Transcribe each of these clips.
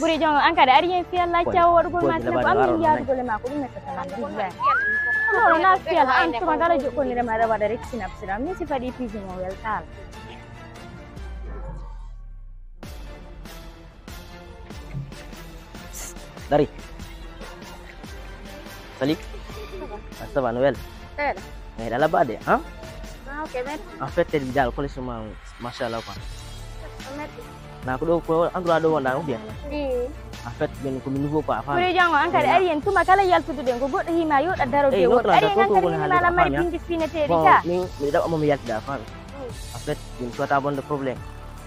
ɓuri jongo an kadi aɗa yen fiyalla Boy, cawo waɗugol boy, ma ko yaadugole ma ko ɗum nettatalan billahi non na fiyal an tuma gara jokkondire ma aɗa waɗa rek sinapsira min si faɗi piji mo weltala Dari. Sali. Ça va Noël Tera. Mais dans la bas de, hein Ah, ok, merci. En fait, ko quoi. Merci. Nah, aku do ko andra do wonda bien. En fait, ben ko mi nouveau pas femme. ɓuri jongo an kadi aɗa yen tuma kala yaltuduɗen ko goɗɗo hima yoɗa darode woɗɗo an ko kadi himala mari fami, bindi fineteɗi ka min mi da mo mi yaltida femme. En fait, min soit abonde problème.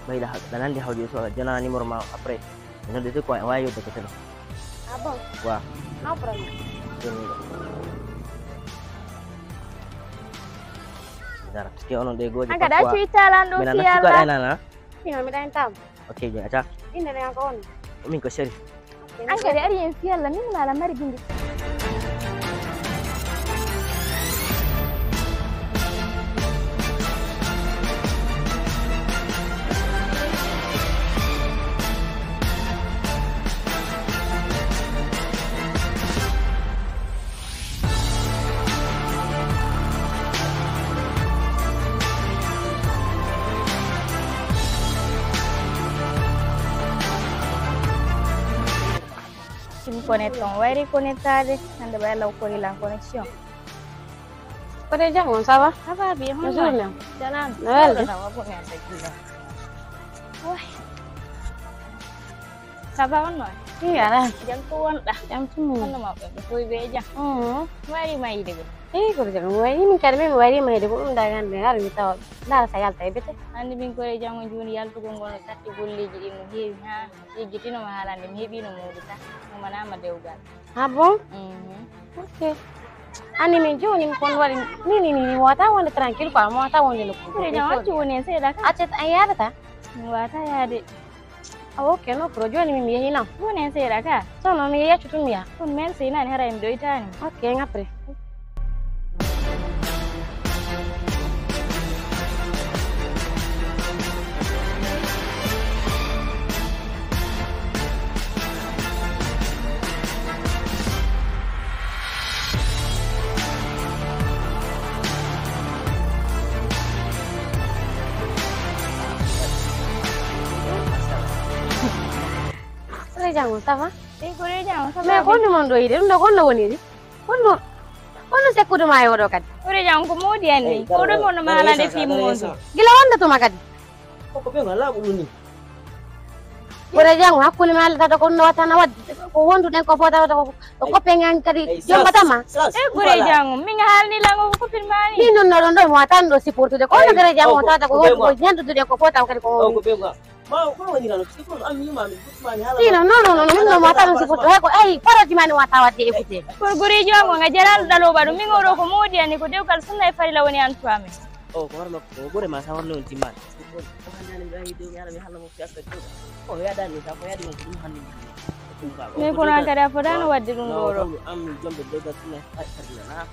Bay da da nandi hawdi so jona numéro ma après. Non de ko wayo de ko tele. Ah, bon. Wa. No problem. Dara, ki onon an ɗo na fiyalla na. Tinggal mi dahin tam. أوكي جاي اتاك ان أنا يا قون ومنك الشريف عنك دي اريم فيها لمين ما لمرجين conectăm, wayri conectare, când băia la ocoli la conexion. Pare ya, ¿cómo estaba? Estaba bien, ¿no? Ya nada. Nada. Nada. Nada. Va on noon Iya lah. jam ko wonɗa Jam tu. mawɓe ɓe foy ɓe jam Hmm. wari mayide ɓe Eh, kau jangan. Wai ini kan memang wai ini dia pun dah kan dengar kita. Dah saya altai bete. hande min kore jango joni yaltugol ngol no tatti golleji ɗi no heewi ha yejjitinoma haalande mi heeɓino mawɗi ta umanama dewgal Ah, bon? Mhm. Okay. Ani min joni mi kon wari ni ni ni wata wonde tranquille quoi, mo wata wonde lokko. jam accu woni en seeɗa ka Acet ayada ta? mi wata yaade Ah, okay, no pro joni mi yehi na. woni en seeɗa ka So no mi yehi chutum ya. ɗum men seinani hara mi ɗoytani Okay, ngapre. Ça va? e kore jam ça Mais kon mon ɗum ɗo kon no woni ni? Kon no kon no sekkude ma e oɗo kadi. kore jam ko ko ɗum ma Gila kadi. Ko ko ni. Ɓure jango hakkunde mi Allah tata kon no wattana wadde ko wonduɗen ko fota wata ko koppeŋan kadi jombatama. e ko ko gere jango ko ko ko ko Sino non non non min no mi watan ɗo sipportude hay ko ay paroji mani wata wadde écouté. gorgori jongo nga jaral ɗaloɓa ɗum min oɗo ko moodi en ni ko dewgal sunna e farila woni an tuamen Oh, ko warno ko gore ma sawarno on timman. Ko handani mi ayi dow mi ala mi hala mo fi aska to. Ko yaadani sa ko yaadi mo dum hande mi. min kono an kadi a fotano wadde ɗum ɗo ɗo am jombe dogal sunna farila na